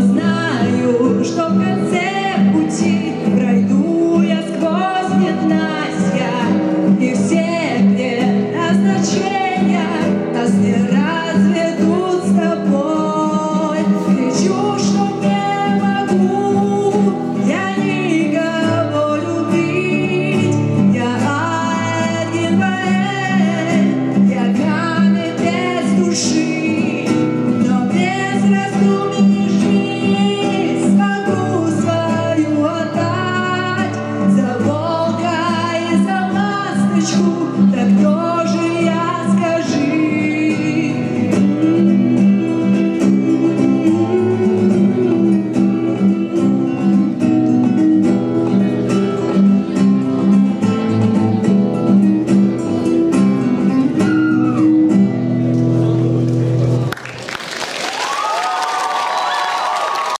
знаю, что в конце